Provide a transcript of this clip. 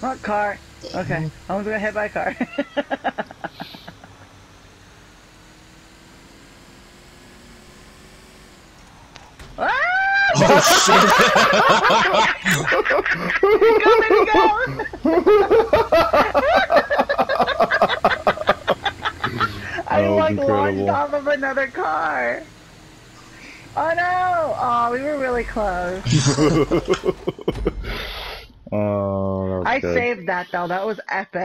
What car? Okay, I was gonna hit by a car. Ah! Oh Go, baby, go! I That was like launched off of another car. Oh no! Oh, we were really close. oh, that was I good. saved that though. That was epic.